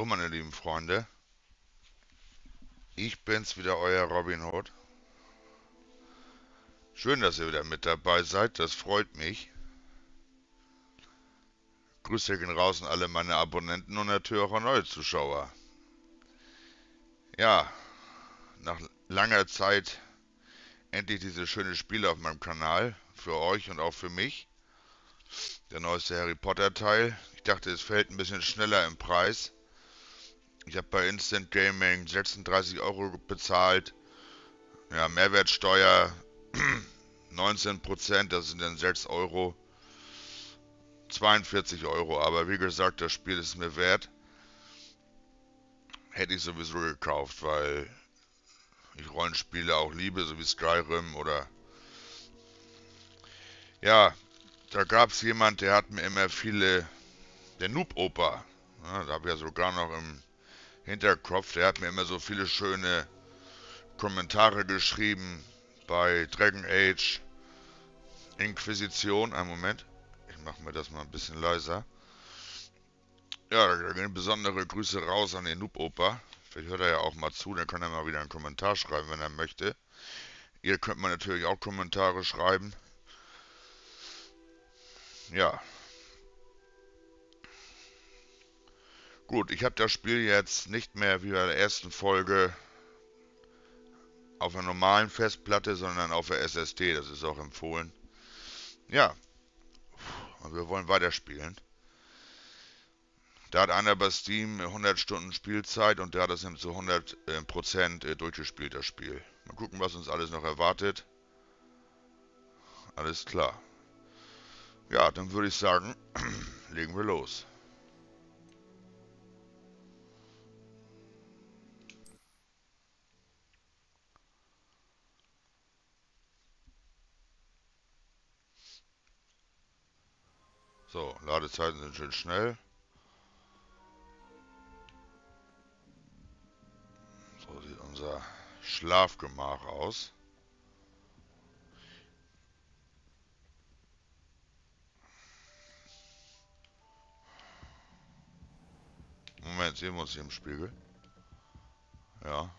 Hallo meine lieben Freunde. Ich bin's wieder, euer Robin Hood. Schön, dass ihr wieder mit dabei seid, das freut mich. Grüße gehen raus an alle meine Abonnenten und natürlich auch an neue Zuschauer. Ja, nach langer Zeit endlich dieses schöne Spiel auf meinem Kanal. Für euch und auch für mich. Der neueste Harry Potter Teil. Ich dachte, es fällt ein bisschen schneller im Preis. Ich habe bei Instant Gaming 36 Euro bezahlt. Ja, Mehrwertsteuer 19%, das sind dann 6 Euro. 42 Euro, aber wie gesagt, das Spiel ist mir wert. Hätte ich sowieso gekauft, weil ich Rollenspiele auch liebe, so wie Skyrim oder... Ja, da gab es jemand, der hat mir immer viele... Der Noob-Opa, ja, da habe ich ja sogar noch im Hinterkopf, der hat mir immer so viele schöne Kommentare geschrieben bei Dragon Age Inquisition. Einen Moment, ich mache mir das mal ein bisschen leiser. Ja, da gehen besondere Grüße raus an den Noob-Opa. Vielleicht hört er ja auch mal zu, dann kann er mal wieder einen Kommentar schreiben, wenn er möchte. Ihr könnt mir natürlich auch Kommentare schreiben. Ja, Gut, ich habe das Spiel jetzt nicht mehr wie bei der ersten Folge auf einer normalen Festplatte, sondern auf der SSD. Das ist auch empfohlen. Ja, wir wollen weiterspielen. Da hat einer bei Steam 100 Stunden Spielzeit und der hat das zu 100% äh, durchgespielt, das Spiel. Mal gucken, was uns alles noch erwartet. Alles klar. Ja, dann würde ich sagen, legen wir los. So, Ladezeiten sind schön schnell. So sieht unser Schlafgemach aus. Moment, sehen wir uns hier im Spiegel. Ja.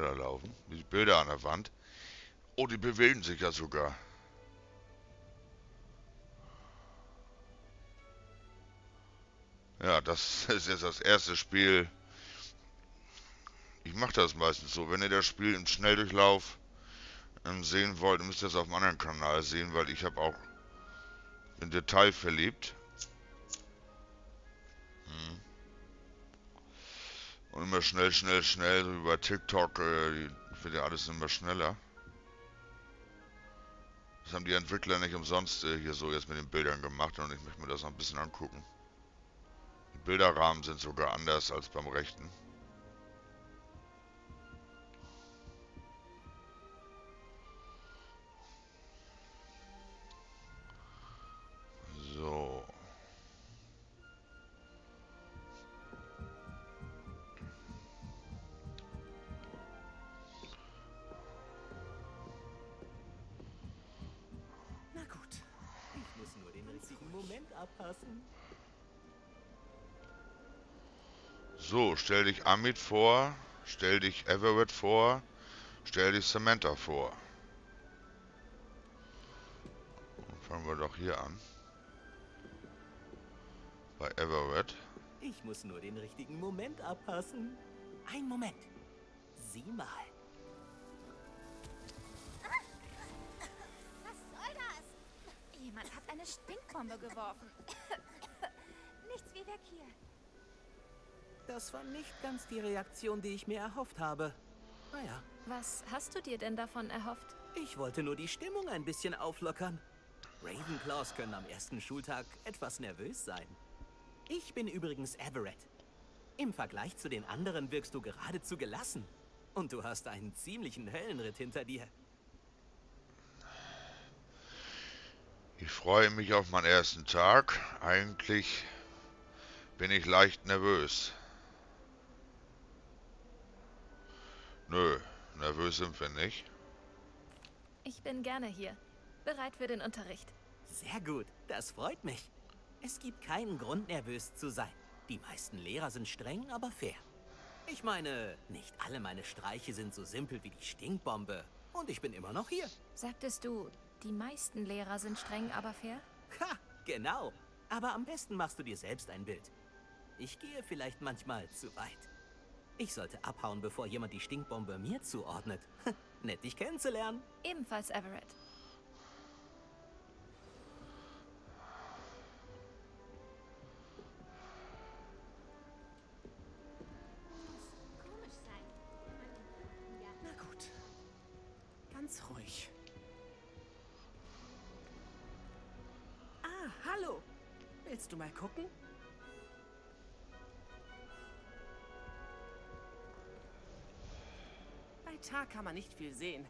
Da laufen. Die Bilder an der Wand. Oh, die bewegen sich ja sogar. Ja, das ist jetzt das erste Spiel. Ich mache das meistens so. Wenn ihr das Spiel im Schnelldurchlauf ähm, sehen wollt, müsst ihr es auf einem anderen Kanal sehen, weil ich habe auch in Detail verliebt. Hm. Und immer schnell, schnell, schnell, so bei TikTok, äh, wird ja alles immer schneller. Das haben die Entwickler nicht umsonst äh, hier so jetzt mit den Bildern gemacht und ich möchte mir das noch ein bisschen angucken. Die Bilderrahmen sind sogar anders als beim rechten. Amit vor, stell dich Everett vor, stell dich Samantha vor. Und fangen wir doch hier an. Bei Everett. Ich muss nur den richtigen Moment abpassen. Ein Moment. Sieh mal. Jemand hat eine Stinkbombe geworfen. Nichts wie weg hier. Das war nicht ganz die Reaktion, die ich mir erhofft habe. Naja. Was hast du dir denn davon erhofft? Ich wollte nur die Stimmung ein bisschen auflockern. Ravenclaws können am ersten Schultag etwas nervös sein. Ich bin übrigens Everett. Im Vergleich zu den anderen wirkst du geradezu gelassen. Und du hast einen ziemlichen Höllenritt hinter dir. Ich freue mich auf meinen ersten Tag. Eigentlich bin ich leicht nervös. Nö, nervös sind wir nicht. Ich bin gerne hier. Bereit für den Unterricht. Sehr gut, das freut mich. Es gibt keinen Grund, nervös zu sein. Die meisten Lehrer sind streng, aber fair. Ich meine, nicht alle meine Streiche sind so simpel wie die Stinkbombe. Und ich bin immer noch hier. Sagtest du, die meisten Lehrer sind streng, aber fair? Ha, genau. Aber am besten machst du dir selbst ein Bild. Ich gehe vielleicht manchmal zu weit. Ich sollte abhauen, bevor jemand die Stinkbombe mir zuordnet. Nett, dich kennenzulernen. Ebenfalls Everett. Komisch sein. Ja. Na gut. Ganz ruhig. Ah, hallo. Willst du mal gucken? Tag kann man nicht viel sehen.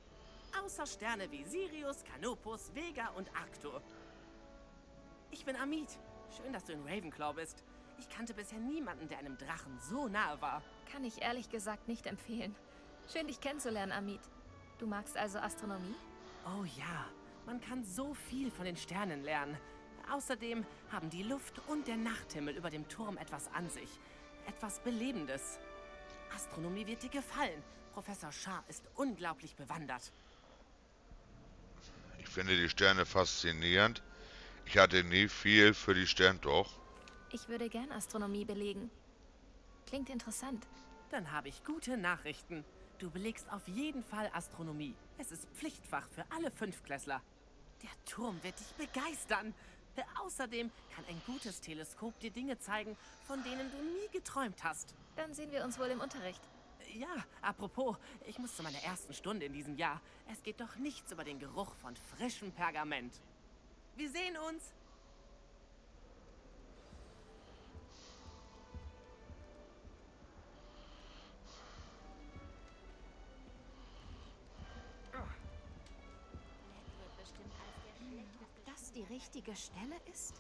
Außer Sterne wie Sirius, Canopus, Vega und Arctur. Ich bin Amit. Schön, dass du in Ravenclaw bist. Ich kannte bisher niemanden, der einem Drachen so nahe war. Kann ich ehrlich gesagt nicht empfehlen. Schön, dich kennenzulernen, Amit. Du magst also Astronomie? Oh ja, man kann so viel von den Sternen lernen. Außerdem haben die Luft und der Nachthimmel über dem Turm etwas an sich. Etwas Belebendes. Astronomie wird dir gefallen. Professor Shah ist unglaublich bewandert. Ich finde die Sterne faszinierend. Ich hatte nie viel für die Sterne, doch. Ich würde gern Astronomie belegen. Klingt interessant. Dann habe ich gute Nachrichten. Du belegst auf jeden Fall Astronomie. Es ist Pflichtfach für alle Fünftklässler. Der Turm wird dich begeistern. Außerdem kann ein gutes Teleskop dir Dinge zeigen, von denen du nie geträumt hast. Dann sehen wir uns wohl im Unterricht. Ja, apropos, ich muss zu meiner ersten Stunde in diesem Jahr. Es geht doch nichts über den Geruch von frischem Pergament. Wir sehen uns. Das die richtige Stelle ist?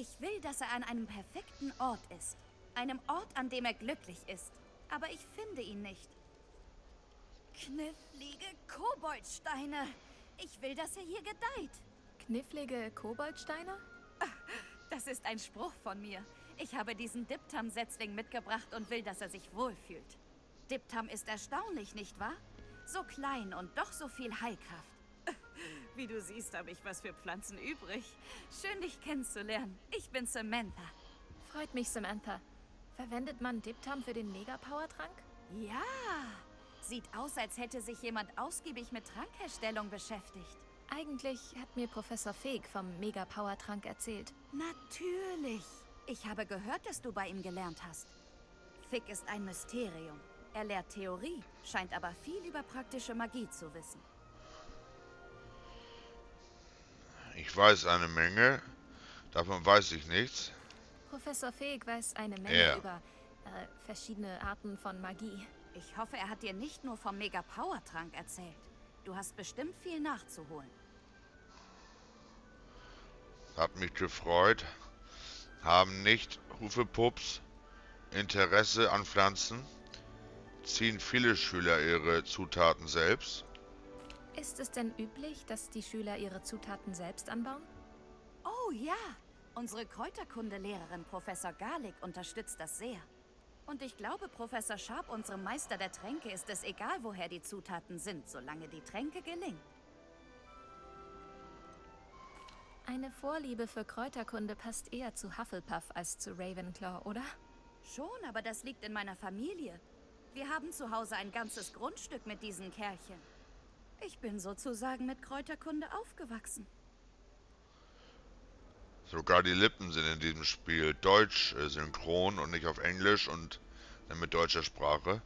Ich will, dass er an einem perfekten Ort ist. Einem Ort, an dem er glücklich ist. Aber ich finde ihn nicht. Knifflige Koboldsteine. Ich will, dass er hier gedeiht. Knifflige Koboldsteine? Das ist ein Spruch von mir. Ich habe diesen Diptam-Setzling mitgebracht und will, dass er sich wohlfühlt. Diptam ist erstaunlich, nicht wahr? So klein und doch so viel Heilkraft. Wie du siehst, habe ich was für Pflanzen übrig. Schön, dich kennenzulernen. Ich bin Samantha. Freut mich, Samantha. Verwendet man Diptam für den Mega-Power-Trank? Ja, sieht aus, als hätte sich jemand ausgiebig mit Trankherstellung beschäftigt. Eigentlich hat mir Professor Feg vom Mega-Power-Trank erzählt. Natürlich. Ich habe gehört, dass du bei ihm gelernt hast. Fick ist ein Mysterium. Er lehrt Theorie, scheint aber viel über praktische Magie zu wissen. Ich weiß eine Menge. Davon weiß ich nichts. Professor Feg weiß eine Menge Ja. über äh, verschiedene Arten von Magie. Ich hoffe, er hat dir nicht nur vom Mega-Power-Trank erzählt. Du hast bestimmt viel nachzuholen. Hat mich gefreut. Haben nicht Hufepups Interesse an Pflanzen? Ziehen viele Schüler ihre Zutaten selbst? Ist es denn üblich, dass die Schüler ihre Zutaten selbst anbauen? Oh ja, unsere Kräuterkundelehrerin Professor Garlick unterstützt das sehr. Und ich glaube, Professor Sharp, unserem Meister der Tränke, ist es egal, woher die Zutaten sind, solange die Tränke gelingen. Eine Vorliebe für Kräuterkunde passt eher zu Hufflepuff als zu Ravenclaw, oder? Schon, aber das liegt in meiner Familie. Wir haben zu Hause ein ganzes Grundstück mit diesen Kerlchen. Ich bin sozusagen mit Kräuterkunde aufgewachsen. Sogar die Lippen sind in diesem Spiel deutsch äh, synchron und nicht auf Englisch und dann mit deutscher Sprache.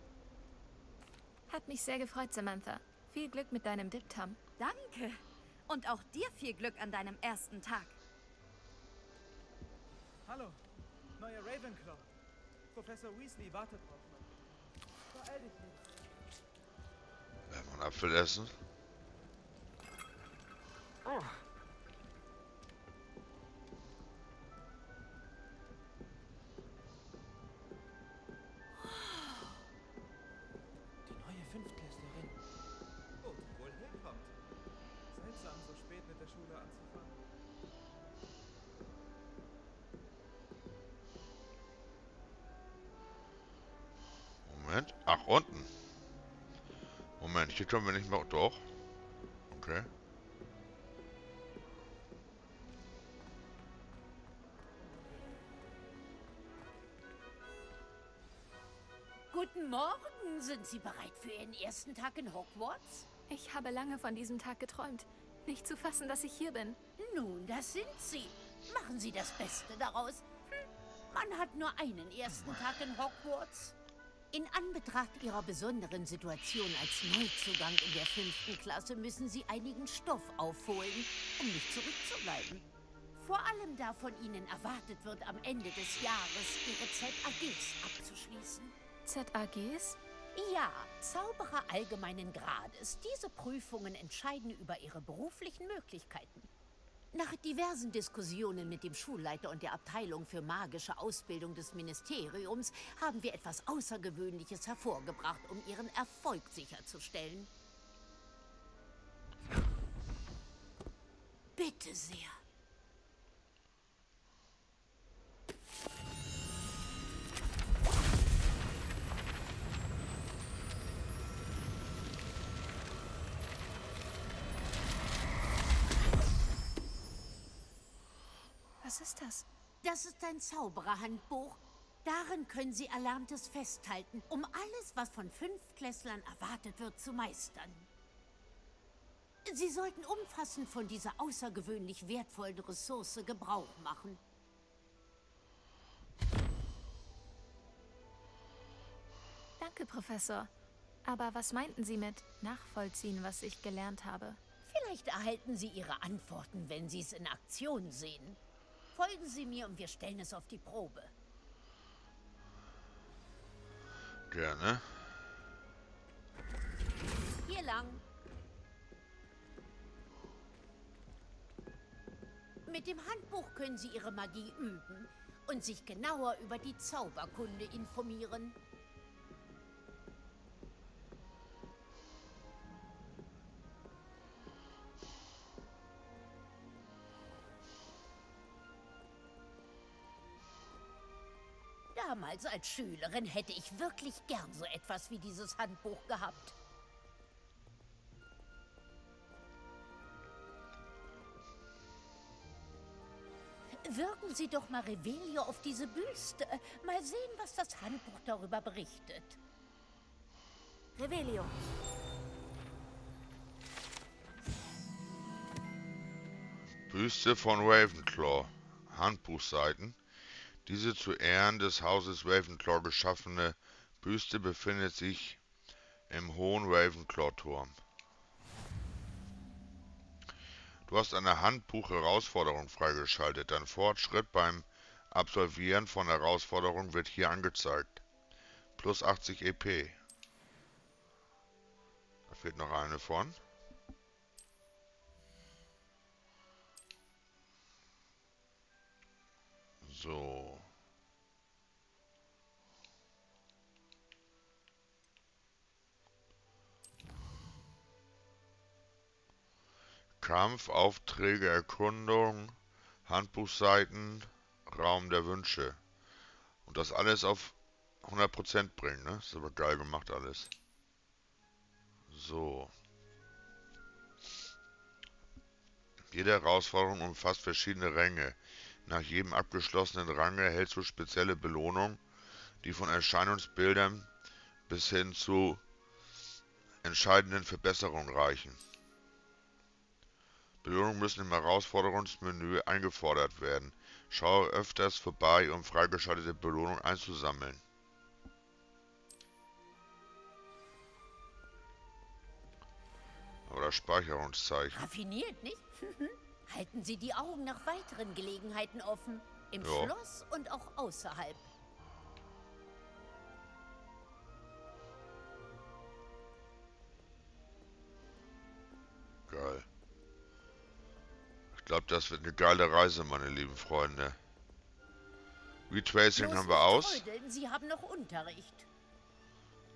Hat mich sehr gefreut, Samantha. Viel Glück mit deinem Diptam. Danke. Und auch dir viel Glück an deinem ersten Tag. Hallo, neuer Ravenclaw. Professor Weasley wartet drauf. Beeil dich nicht. Werden wir einen Apfel essen? Die neue Fünftklässlerin. Wo hier können wir nicht mehr... Doch. Okay. Guten Morgen. Sind Sie bereit für Ihren ersten Tag in Hogwarts? Ich habe lange von diesem Tag geträumt. Nicht zu fassen, dass ich hier bin. Nun, das sind Sie. Machen Sie das Beste daraus. Hm, man hat nur einen ersten Tag in Hogwarts. In Anbetracht Ihrer besonderen Situation als Neuzugang in der fünften Klasse müssen Sie einigen Stoff aufholen, um nicht zurückzubleiben. Vor allem da von Ihnen erwartet wird, am Ende des Jahres Ihre ZAGs abzuschließen. ZAGs? Ja, Zauberer allgemeinen Grades. Diese Prüfungen entscheiden über ihre beruflichen Möglichkeiten. Nach diversen Diskussionen mit dem Schulleiter und der Abteilung für magische Ausbildung des Ministeriums haben wir etwas Außergewöhnliches hervorgebracht, um ihren Erfolg sicherzustellen. Bitte sehr. Was ist das? Das ist ein Zaubererhandbuch. Darin können Sie Erlerntes festhalten, um alles, was von Fünftklässlern erwartet wird, zu meistern. Sie sollten umfassend von dieser außergewöhnlich wertvollen Ressource Gebrauch machen. Danke, Professor. Aber was meinten Sie mit nachvollziehen, was ich gelernt habe? Vielleicht erhalten Sie Ihre Antworten, wenn Sie es in Aktion sehen. Folgen Sie mir und wir stellen es auf die Probe. Gerne. Hier lang. Mit dem Handbuch können Sie Ihre Magie üben und sich genauer über die Zauberkunde informieren. Damals als Schülerin hätte ich wirklich gern so etwas wie dieses Handbuch gehabt. Wirken Sie doch mal Revelio auf diese Büste. Mal sehen, was das Handbuch darüber berichtet. Revelio. Büste von Ravenclaw. Handbuchseiten. Diese zu Ehren des Hauses Ravenclaw geschaffene Büste befindet sich im Hohen Ravenclaw-Turm. Du hast eine Handbuch-Herausforderung freigeschaltet. Dein Fortschritt beim Absolvieren von Herausforderungen wird hier angezeigt. Plus 80 EP. Da fehlt noch eine von. So. Kampf, Aufträge, Erkundung, Handbuchseiten, Raum der Wünsche. Und das alles auf 100% bringen, ne? Ist aber geil gemacht alles. So. Jede Herausforderung umfasst verschiedene Ränge. Nach jedem abgeschlossenen Rang erhältst du spezielle Belohnungen, die von Erscheinungsbildern bis hin zu entscheidenden Verbesserungen reichen. Belohnungen müssen im Herausforderungsmenü eingefordert werden. Schaue öfters vorbei, um freigeschaltete Belohnungen einzusammeln. Oder Speicherungszeichen. Raffiniert, nicht? Halten Sie die Augen nach weiteren Gelegenheiten offen. Im Ja. Schloss und auch außerhalb. Glaube, das wird eine geile Reise, meine lieben Freunde. Retracing Bloß haben wir aus, haben noch Unterricht.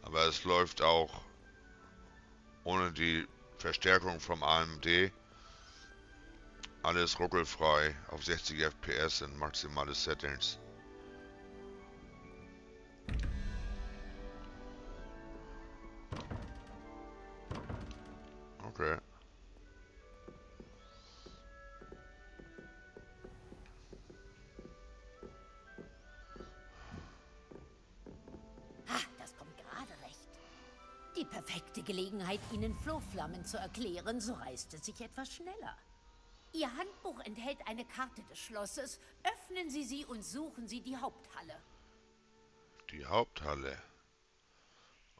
aber es läuft auch ohne die Verstärkung vom AMD alles ruckelfrei auf 60 FPS in maximale Settings. Okay. Perfekte Gelegenheit, Ihnen Flohflammen zu erklären, so reißt es sich etwas schneller. Ihr Handbuch enthält eine Karte des Schlosses. Öffnen Sie sie und suchen Sie die Haupthalle. Die Haupthalle.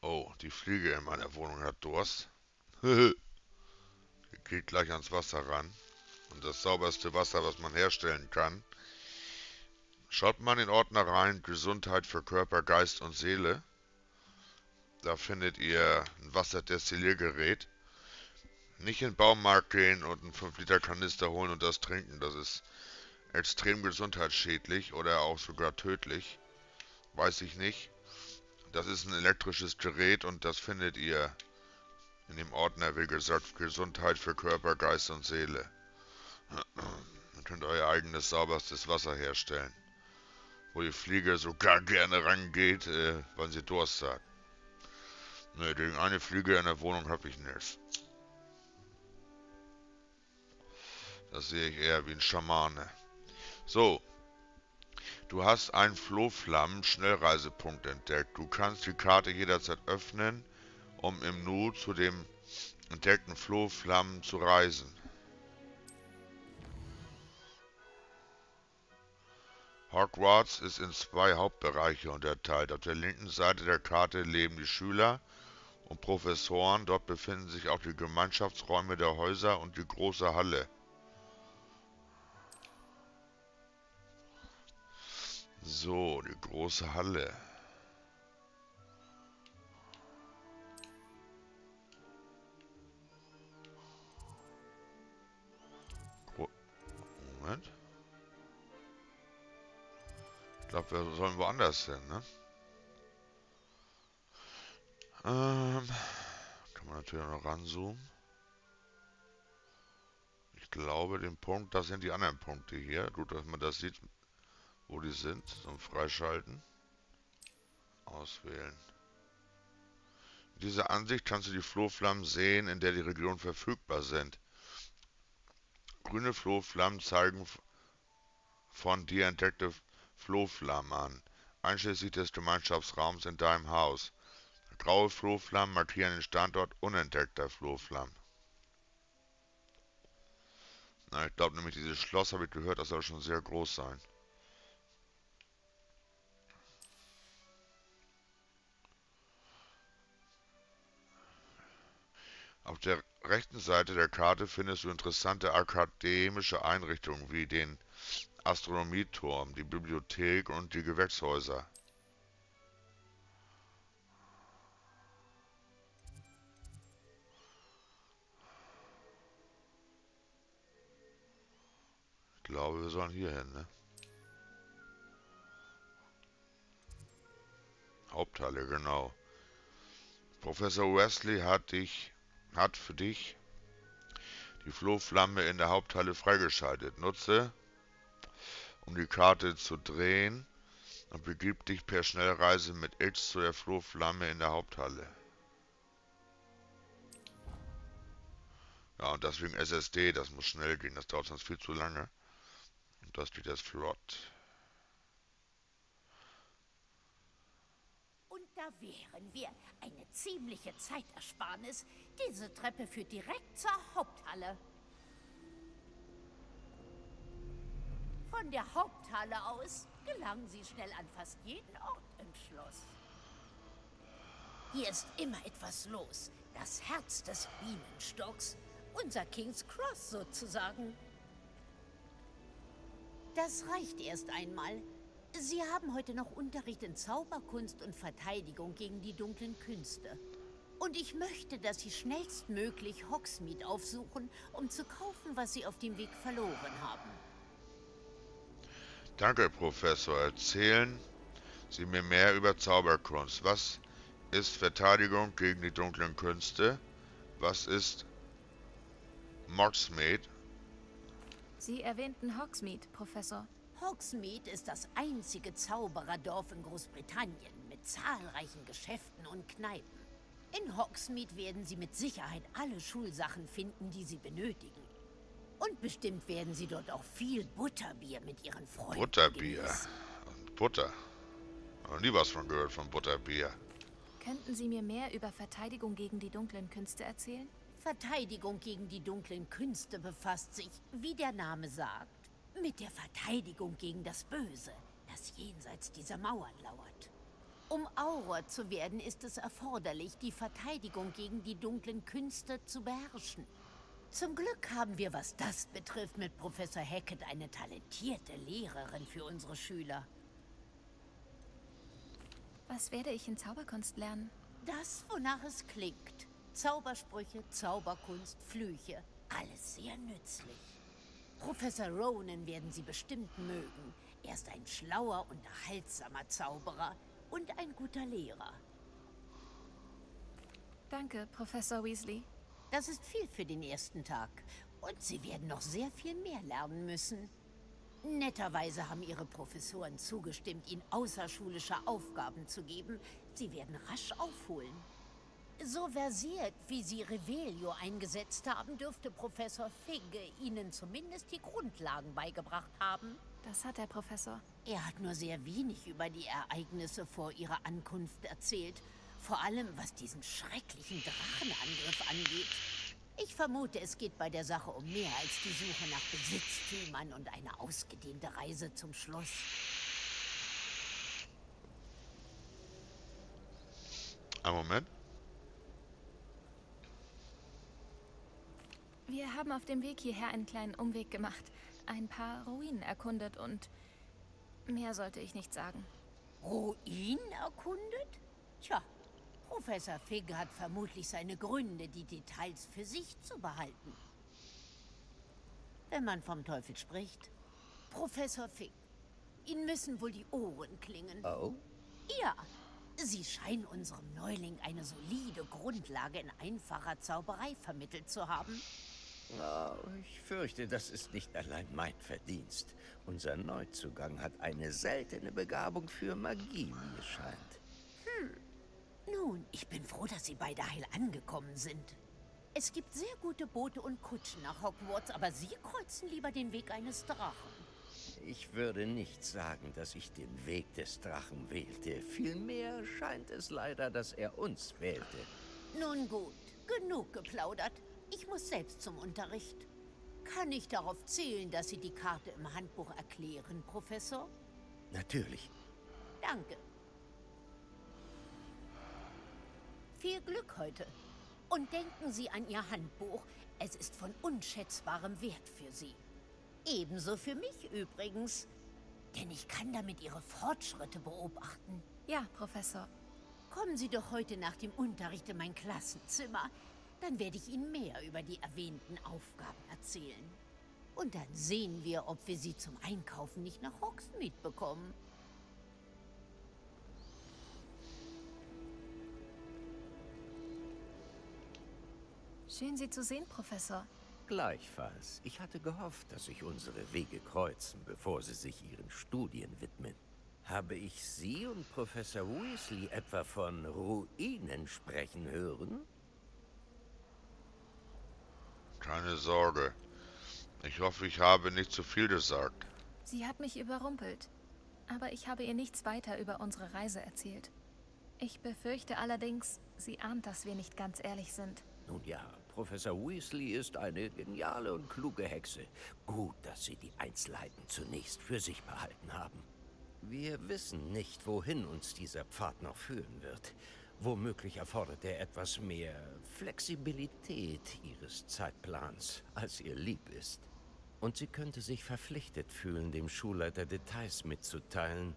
Oh, die Fliege in meiner Wohnung hat Durst. geht gleich ans Wasser ran. Und das sauberste Wasser, was man herstellen kann. Schaut mal in Ordner rein, Gesundheit für Körper, Geist und Seele. Da findet ihr ein Wasserdestilliergerät. Nicht in den Baumarkt gehen und einen 5 Liter Kanister holen und das trinken. Das ist extrem gesundheitsschädlich oder auch sogar tödlich. Weiß ich nicht. Das ist ein elektrisches Gerät und das findet ihr in dem Ordner, wie gesagt, Gesundheit für Körper, Geist und Seele. Dann könnt ihr euer eigenes sauberstes Wasser herstellen. Wo die Fliege sogar gerne rangeht, äh, weil sie Durst hat. Ne, gegen eine Fliege in der Wohnung habe ich nichts. Das sehe ich eher wie ein Schamane. So. Du hast einen Flohflammen-Schnellreisepunkt entdeckt. Du kannst die Karte jederzeit öffnen, um im Nu zu dem entdeckten Flohflammen zu reisen. Hogwarts ist in zwei Hauptbereiche unterteilt. Auf der linken Seite der Karte leben die Schüler und Professoren. Dort befinden sich auch die Gemeinschaftsräume der Häuser und die große Halle. So, die große Halle. Moment. Ich glaube, wir sollen woanders hin, ne? Ähm, kann man natürlich noch ranzoomen. Ich glaube, den Punkt, das sind die anderen Punkte hier. Gut, dass man das sieht, wo die sind. Zum Freischalten. Auswählen. Mit dieser Ansicht kannst du die Flohflammen sehen, in der die Regionen verfügbar sind. Grüne Flohflammen zeigen von dir entdeckte Flohflammen an, einschließlich des Gemeinschaftsraums in deinem Haus. Graue Flohflammen markieren den Standort unentdeckter Flohflammen. Na, ich glaube nämlich, dieses Schloss, habe ich gehört, das soll schon sehr groß sein. Auf der rechten Seite der Karte findest du interessante akademische Einrichtungen wie den Astronomieturm, die Bibliothek und die Gewächshäuser. Glaube, wir sollen hier hin, ne? Haupthalle, genau. Professor Wesley hat dich hat für dich die Flohflamme in der Haupthalle freigeschaltet. Nutze, um die Karte zu drehen und begib dich per Schnellreise mit X zu der Flohflamme in der Haupthalle. Ja, und deswegen SSD, das muss schnell gehen, das dauert sonst viel zu lange. Und das geht jetzt flott. Und da wären wir. Eine ziemliche Zeitersparnis. Diese Treppe führt direkt zur Haupthalle. Von der Haupthalle aus gelangen Sie schnell an fast jeden Ort im Schloss. Hier ist immer etwas los. Das Herz des Bienenstocks. Unser King's Cross sozusagen. Das reicht erst einmal. Sie haben heute noch Unterricht in Zauberkunst und Verteidigung gegen die dunklen Künste. Und ich möchte, dass Sie schnellstmöglich Hogsmeade aufsuchen, um zu kaufen, was Sie auf dem Weg verloren haben. Danke, Professor. Erzählen Sie mir mehr über Zauberkunst. Was ist Verteidigung gegen die dunklen Künste? Was ist Moxmead? Sie erwähnten Hogsmeade, Professor. Hogsmeade ist das einzige Zaubererdorf in Großbritannien mit zahlreichen Geschäften und Kneipen. In Hogsmeade werden Sie mit Sicherheit alle Schulsachen finden, die Sie benötigen. Und bestimmt werden Sie dort auch viel Butterbier mit Ihren Freunden Butterbier. genießen. Und Butter. Noch nie was von gehört von Butterbier. Könnten Sie mir mehr über Verteidigung gegen die dunklen Künste erzählen? Verteidigung gegen die dunklen Künste befasst sich, wie der Name sagt, mit der Verteidigung gegen das Böse, das jenseits dieser Mauern lauert. Um Auror zu werden, ist es erforderlich, die Verteidigung gegen die dunklen Künste zu beherrschen. Zum Glück haben wir, was das betrifft, mit Professor Hackett eine talentierte Lehrerin für unsere Schüler. Was werde ich in Zauberkunst lernen? Das, wonach es klingt. Zaubersprüche, Zauberkunst, Flüche. Alles sehr nützlich. Professor Ronan werden Sie bestimmt mögen. Er ist ein schlauer, unterhaltsamer Zauberer und ein guter Lehrer. Danke, Professor Weasley. Das ist viel für den ersten Tag. Und Sie werden noch sehr viel mehr lernen müssen. Netterweise haben Ihre Professoren zugestimmt, Ihnen außerschulische Aufgaben zu geben. Sie werden rasch aufholen. So versiert, wie Sie Revelio eingesetzt haben, dürfte Professor Figge Ihnen zumindest die Grundlagen beigebracht haben. Das hat der Professor. Er hat nur sehr wenig über die Ereignisse vor Ihrer Ankunft erzählt. Vor allem, was diesen schrecklichen Drachenangriff angeht. Ich vermute, es geht bei der Sache um mehr als die Suche nach Besitztümern und eine ausgedehnte Reise zum Schloss. Ein Moment. Wir haben auf dem Weg hierher einen kleinen Umweg gemacht, ein paar Ruinen erkundet und mehr sollte ich nicht sagen. Ruinen erkundet? Tja, Professor Figg hat vermutlich seine Gründe, die Details für sich zu behalten. Wenn man vom Teufel spricht. Professor Figg, Ihnen müssen wohl die Ohren klingen. Oh? Ja, Sie scheinen unserem Neuling eine solide Grundlage in einfacher Zauberei vermittelt zu haben. Oh, ich fürchte, das ist nicht allein mein Verdienst. Unser Neuzugang hat eine seltene Begabung für Magie, wie es scheint. Nun, ich bin froh, dass Sie beide heil angekommen sind. Es gibt sehr gute Boote und Kutschen nach Hogwarts, aber Sie kreuzen lieber den Weg eines Drachen. Ich würde nicht sagen, dass ich den Weg des Drachen wählte. Vielmehr scheint es leider, dass er uns wählte. Nun gut, genug geplaudert. Ich muss selbst zum Unterricht. Kann ich darauf zählen, dass Sie die Karte im Handbuch erklären, Professor? Natürlich. Danke. Viel Glück heute. Und denken Sie an Ihr Handbuch. Es ist von unschätzbarem Wert für Sie. Ebenso für mich übrigens. Denn ich kann damit Ihre Fortschritte beobachten. Ja, Professor. Kommen Sie doch heute nach dem Unterricht in mein Klassenzimmer. Dann werde ich Ihnen mehr über die erwähnten Aufgaben erzählen. Und dann sehen wir, ob wir Sie zum Einkaufen nicht nach Hogsmeade bekommen. Schön, Sie zu sehen, Professor. Gleichfalls. Ich hatte gehofft, dass sich unsere Wege kreuzen, bevor Sie sich Ihren Studien widmen. Habe ich Sie und Professor Weasley etwa von Ruinen sprechen hören? Keine Sorge. Ich hoffe, ich habe nicht zu viel gesagt. Sie hat mich überrumpelt. Aber ich habe ihr nichts weiter über unsere Reise erzählt. Ich befürchte allerdings, sie ahnt, dass wir nicht ganz ehrlich sind. Nun ja, Professor Weasley ist eine geniale und kluge Hexe. Gut, dass Sie die Einzelheiten zunächst für sich behalten haben. Wir wissen nicht, wohin uns dieser Pfad noch führen wird. Womöglich erfordert er etwas mehr Flexibilität Ihres Zeitplans, als ihr lieb ist. Und sie könnte sich verpflichtet fühlen, dem Schulleiter Details mitzuteilen,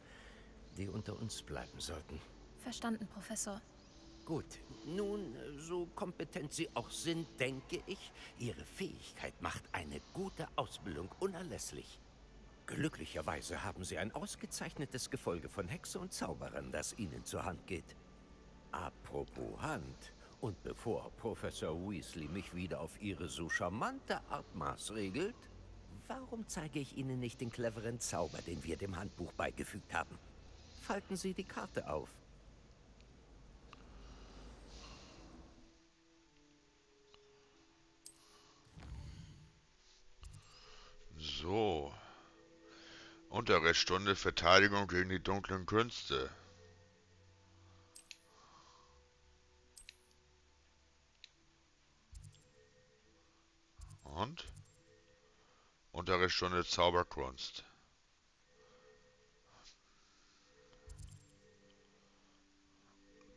die unter uns bleiben sollten. Verstanden, Professor. Gut, nun, so kompetent Sie auch sind, denke ich, Ihre Fähigkeit macht eine gute Ausbildung unerlässlich. Glücklicherweise haben Sie ein ausgezeichnetes Gefolge von Hexe und Zauberern, das Ihnen zur Hand geht. Apropos Hand, und bevor Professor Weasley mich wieder auf Ihre so charmante Art maßregelt, warum zeige ich Ihnen nicht den cleveren Zauber, den wir dem Handbuch beigefügt haben? Falten Sie die Karte auf. So. Unterrichtsstunde Verteidigung gegen die dunklen Künste. Und? Unterrichtsstunde Zauberkunst.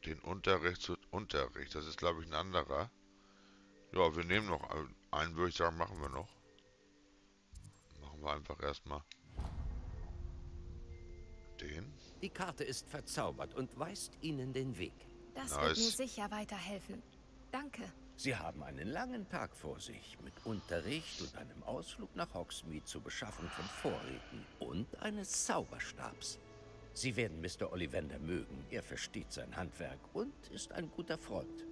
Den Unterricht zu Unterricht. Das ist, glaube ich, ein anderer. Ja, wir nehmen noch einen, würde ich sagen, machen wir noch. Machen wir einfach erstmal den. Die Karte ist verzaubert und weist Ihnen den Weg. Das nice. wird mir sicher weiterhelfen. Danke. Sie haben einen langen Tag vor sich mit Unterricht und einem Ausflug nach Hogsmeade zur Beschaffung von Vorräten und eines Zauberstabs. Sie werden Mr. Ollivander mögen. Er versteht sein Handwerk und ist ein guter Freund.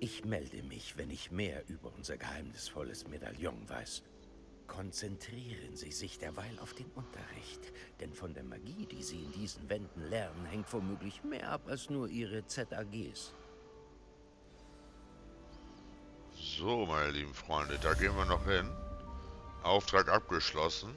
Ich melde mich, wenn ich mehr über unser geheimnisvolles Medaillon weiß. Konzentrieren Sie sich derweil auf den Unterricht, denn von der Magie, die Sie in diesen Wänden lernen, hängt womöglich mehr ab als nur Ihre ZAGs. So, meine lieben Freunde, da gehen wir noch hin. Auftrag abgeschlossen.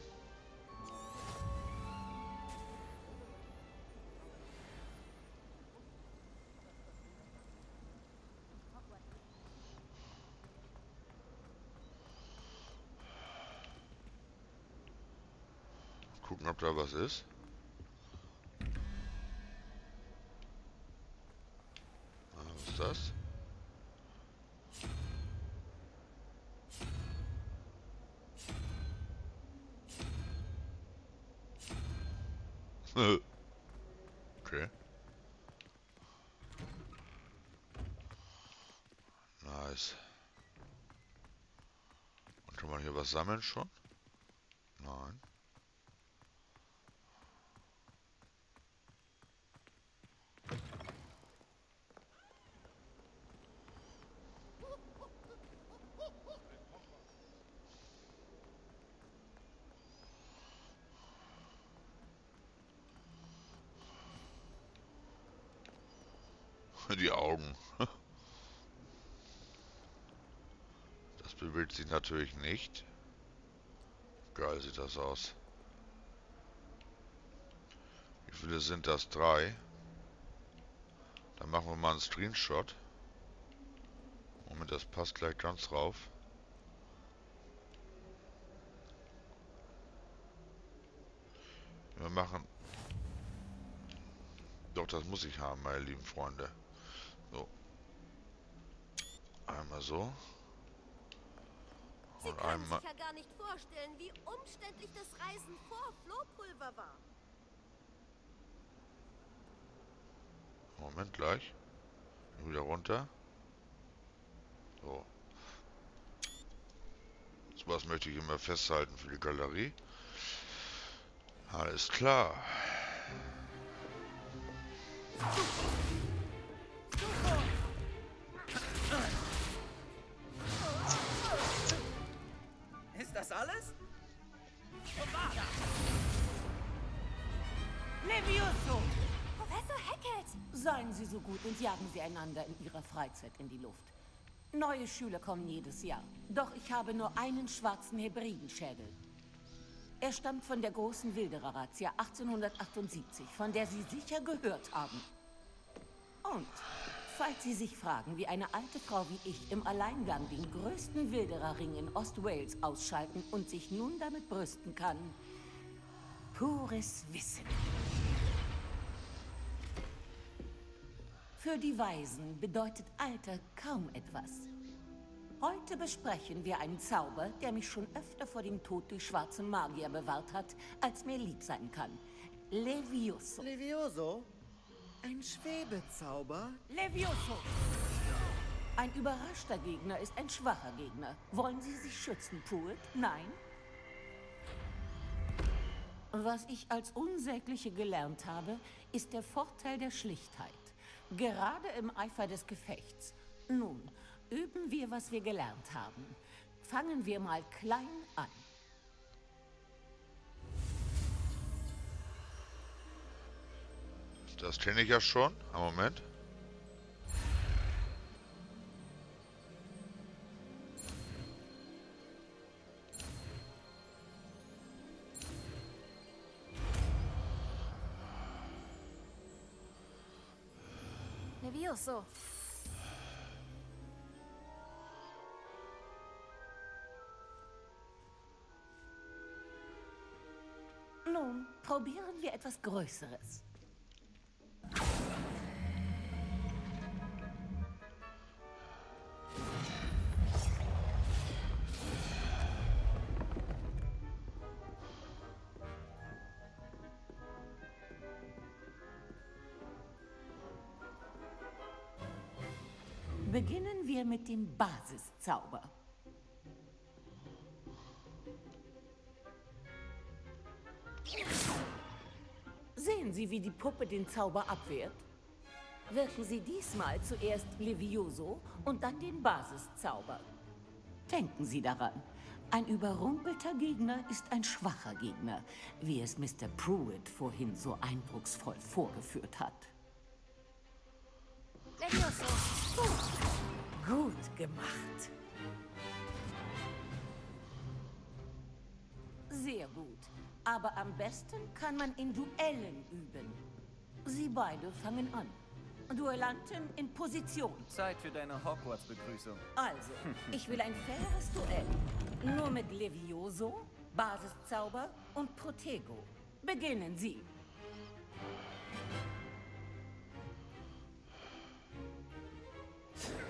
Gucken, ob da was ist. Ah, was ist das? okay. Nice. Und kann man hier was sammeln schon? Nein. die Augen. Sich natürlich nicht. Geil sieht das aus. Wie viele sind das? Drei. Dann machen wir mal einen Screenshot. Moment, das passt gleich ganz rauf. Wir machen... Doch, das muss ich haben, meine lieben Freunde. So. Einmal so. Sie Und können einmal... sich ja gar nicht vorstellen, wie umständlich das Reisen vor Flohpulver war. Moment gleich. Wieder runter. So. So was möchte ich immer festhalten für die Galerie. Alles klar. Ist das alles? Levioso! Professor Hackett! Seien Sie so gut und jagen Sie einander in Ihrer Freizeit in die Luft. Neue Schüler kommen jedes Jahr. Doch ich habe nur einen schwarzen Hebridenschädel. Er stammt von der großen Wilderer-Razzia 1878, von der Sie sicher gehört haben. Und falls Sie sich fragen, wie eine alte Frau wie ich im Alleingang den größten Wildererring in Ostwales ausschalten und sich nun damit brüsten kann, pures Wissen. Für die Weisen bedeutet Alter kaum etwas. Heute besprechen wir einen Zauber, der mich schon öfter vor dem Tod durch schwarze Magier bewahrt hat, als mir lieb sein kann. Levioso. Levioso? Ein Schwebezauber? Levioso! Ein überraschter Gegner ist ein schwacher Gegner. Wollen Sie sich schützen, Pruitt? Nein? Was ich als Unsägliche gelernt habe, ist der Vorteil der Schlichtheit. Gerade im Eifer des Gefechts. Nun, üben wir, was wir gelernt haben. Fangen wir mal klein an. Das kenne ich ja schon. Einen Moment. Levioso. Nun, probieren wir etwas Größeres. Beginnen wir mit dem Basiszauber. Sehen Sie, wie die Puppe den Zauber abwehrt? Wirken Sie diesmal zuerst Levioso und dann den Basiszauber. Denken Sie daran, ein überrumpelter Gegner ist ein schwacher Gegner, wie es Mr. Pruitt vorhin so eindrucksvoll vorgeführt hat. Levioso. Gut gemacht. Sehr gut. Aber am besten kann man in Duellen üben. Sie beide fangen an. Duellanten in Position. Zeit für deine Hogwarts-Begrüßung. Also, ich will ein faires Duell. Nur mit Levioso, Basiszauber und Protego. Beginnen Sie.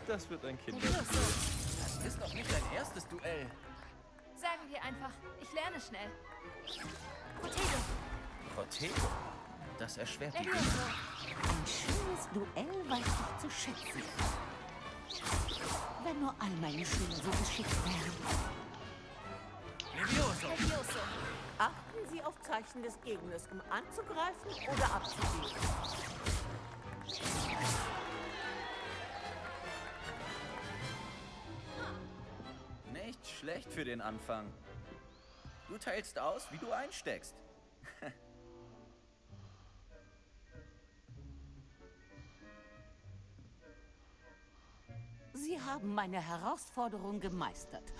Das wird ein Kind. Das ist doch nicht dein erstes Duell. Sagen wir einfach, ich lerne schnell. Protego. Protego. Das erschwert die. Ein schönes Duell weiß ich zu schätzen. Wenn nur all meine Schüler so geschickt wären. Levioso. Levioso. Achten Sie auf Zeichen des Gegners, um anzugreifen oder abzuwehren. Schlecht für den Anfang. Du teilst aus, wie du einsteckst. Sie haben meine Herausforderung gemeistert.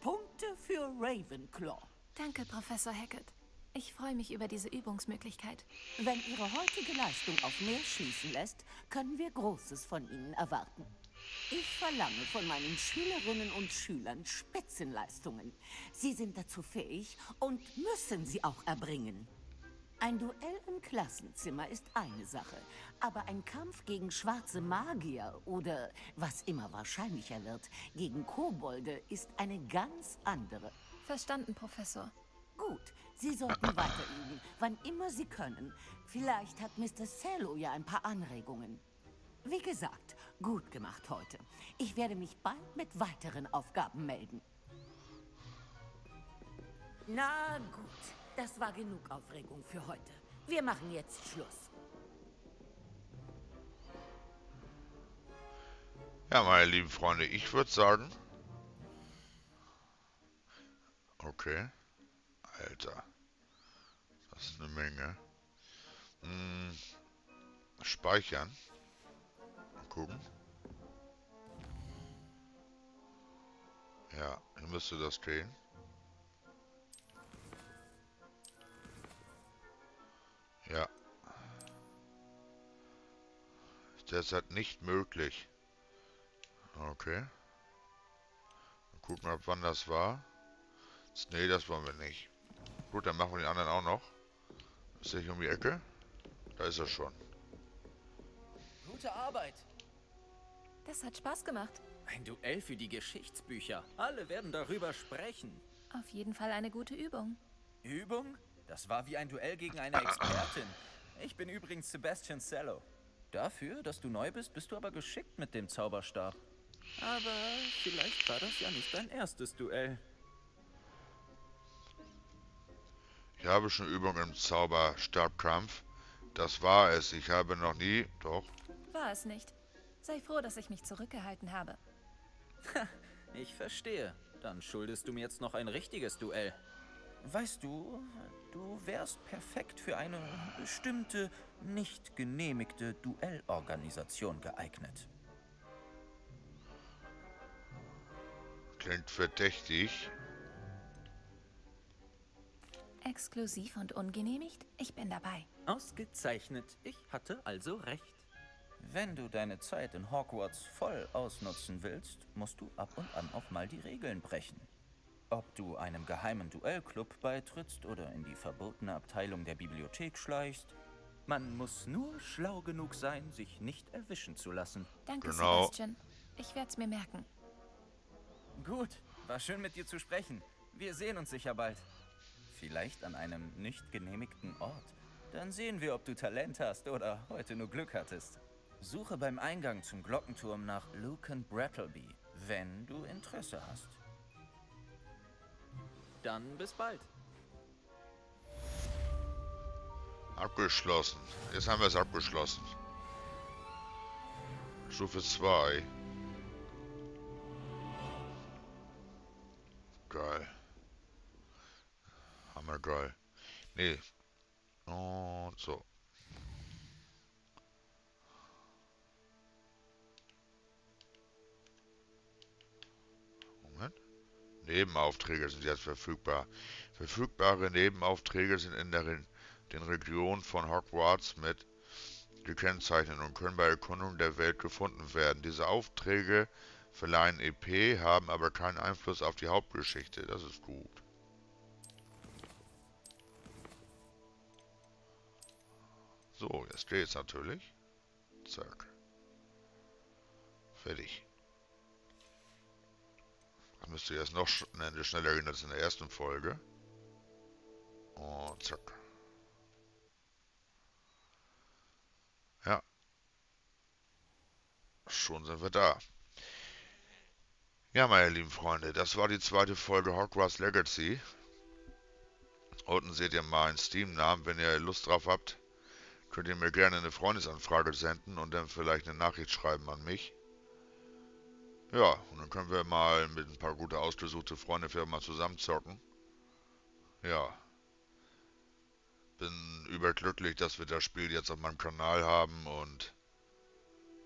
Punkte für Ravenclaw. Danke, Professor Hackett. Ich freue mich über diese Übungsmöglichkeit. Wenn Ihre heutige Leistung auf mehr schließen lässt, können wir Großes von Ihnen erwarten. Ich verlange von meinen Schülerinnen und Schülern Spitzenleistungen. Sie sind dazu fähig und müssen sie auch erbringen. Ein Duell im Klassenzimmer ist eine Sache, aber ein Kampf gegen schwarze Magier oder, was immer wahrscheinlicher wird, gegen Kobolde ist eine ganz andere. Verstanden, Professor. Gut, Sie sollten weiter üben, wann immer Sie können. Vielleicht hat Mr. Cello ja ein paar Anregungen. Wie gesagt, gut gemacht heute. Ich werde mich bald mit weiteren Aufgaben melden. Na gut, das war genug Aufregung für heute. Wir machen jetzt Schluss. Ja, meine lieben Freunde, ich würde sagen... Okay. Alter. Das ist eine Menge. Hm. Speichern. Gucken. Ja, hier müsste das gehen. Ja. Derzeit nicht möglich. Okay. Mal gucken, ab wann das war. Nee, das wollen wir nicht. Gut, dann machen wir den anderen auch noch. Ist der hier um die Ecke? Da ist er schon. Gute Arbeit. Das hat Spaß gemacht. Ein Duell für die Geschichtsbücher. Alle werden darüber sprechen. Auf jeden Fall eine gute Übung. Übung? Das war wie ein Duell gegen eine Expertin. Ich bin übrigens Sebastian Cello. Dafür, dass du neu bist, bist du aber geschickt mit dem Zauberstab. Aber vielleicht war das ja nicht dein erstes Duell. Ich habe schon Übung im Zauberstabkampf. Das war es. Ich habe noch nie... Doch. War es nicht. Sei froh, dass ich mich zurückgehalten habe. ich verstehe. Dann schuldest du mir jetzt noch ein richtiges Duell. Weißt du, du wärst perfekt für eine bestimmte, nicht genehmigte Duellorganisation geeignet. Klingt verdächtig. Exklusiv und ungenehmigt? Ich bin dabei. Ausgezeichnet. Ich hatte also recht. Wenn du deine Zeit in Hogwarts voll ausnutzen willst, musst du ab und an auch mal die Regeln brechen. Ob du einem geheimen Duellclub beitrittst oder in die verbotene Abteilung der Bibliothek schleichst, man muss nur schlau genug sein, sich nicht erwischen zu lassen. Danke, genau. Sebastian. Ich werde es mir merken. Gut, war schön mit dir zu sprechen. Wir sehen uns sicher bald. Vielleicht an einem nicht genehmigten Ort. Dann sehen wir, ob du Talent hast oder heute nur Glück hattest. Suche beim Eingang zum Glockenturm nach Lucan Brattleby, wenn du Interesse hast. Dann bis bald. Abgeschlossen. Jetzt haben wir es abgeschlossen. Stufe 2. Geil. Hammergeil. Nee. Und so. Nebenaufträge sind jetzt verfügbar. Verfügbare Nebenaufträge sind in der, den Regionen von Hogwarts mit gekennzeichnet und können bei Erkundung der Welt gefunden werden. Diese Aufträge verleihen EP, haben aber keinen Einfluss auf die Hauptgeschichte. Das ist gut. So, jetzt geht's natürlich. Zack. Fertig müsste jetzt noch schneller gehen als in der ersten Folge. Und zack. Ja. Schon sind wir da. Ja, meine lieben Freunde, das war die zweite Folge Hogwarts Legacy. Unten seht ihr meinen Steam-Namen. Wenn ihr Lust drauf habt, könnt ihr mir gerne eine Freundesanfrage senden und dann vielleicht eine Nachricht schreiben an mich. Ja, und dann können wir mal mit ein paar gute ausgesuchte Freunde für mal zusammen zocken. Ja. Bin überglücklich, dass wir das Spiel jetzt auf meinem Kanal haben und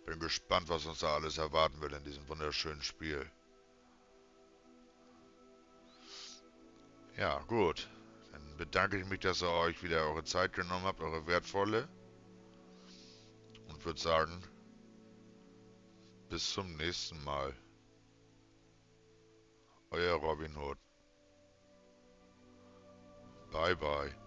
bin gespannt, was uns da alles erwarten wird in diesem wunderschönen Spiel. Ja, gut. Dann bedanke ich mich, dass ihr euch wieder eure Zeit genommen habt, eure wertvolle. Und würde sagen, bis zum nächsten Mal. Euer Robin Hood. Bye bye.